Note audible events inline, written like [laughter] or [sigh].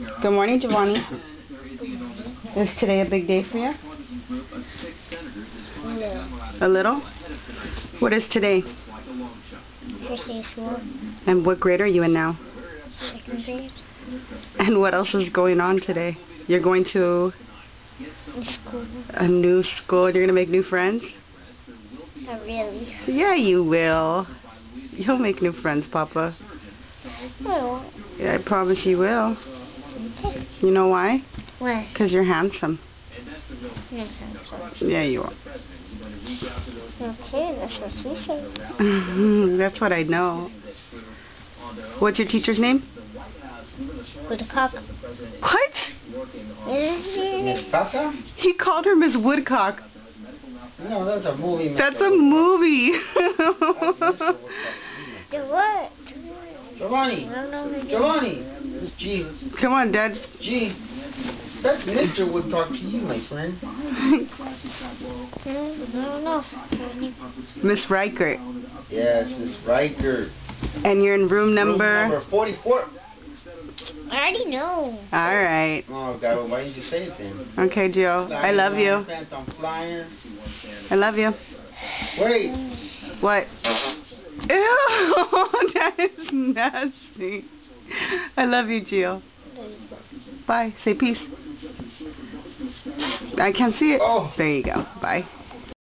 Good morning, Giovanni. Is today a big day for you? No. A little? What is today? First day of school, And what grade are you in now? second grade, And what else is going on today? You're going to school. a new school. You're going to make new friends? Not really. Yeah, you will. You'll make new friends, Papa. Oh, Yeah, I promise you will. Okay. You know why? What? Because you're handsome. No, Yeah, you are. Okay, that's what you say. [laughs] That's what I know. What's your teacher's name? Woodcock. What? Miss Pata? He called her Miss Woodcock. No, that's a movie. That's a movie. [laughs] Do what? Giovanni. I don't know who Giovanni. Miss G. Come on, Dad. G. That's Mr. Woodcock to you, my friend. I [laughs] don't. Miss Reichert. Yes, Miss Riker. And you're in room number? Room number. number 44. I already know. All right. Oh, God, well, why didn't you say it then? Okay, Jill. I love you. Phantom Flyer. I love you. Wait. What? Is nasty. I love you, Jill. Bye. Say peace. I can't see it. Oh. There you go. Bye.